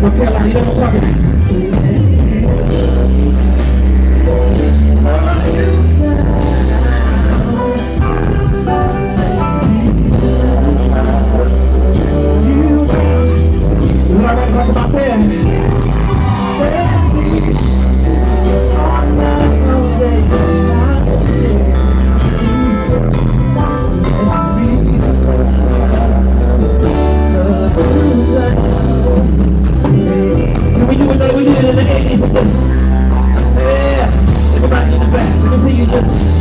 Porque la vida no paga.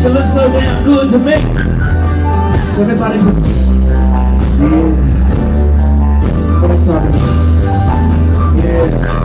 It looks so damn good to me. Everybody just... Yeah. What I'm talking about. Yeah.